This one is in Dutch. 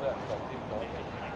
wel weg.